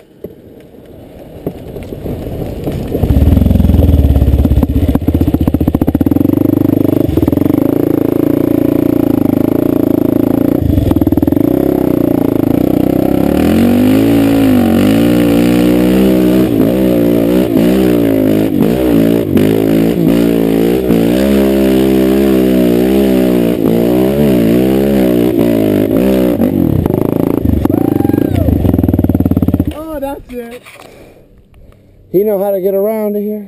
you Oh, that's it. He know how to get around here.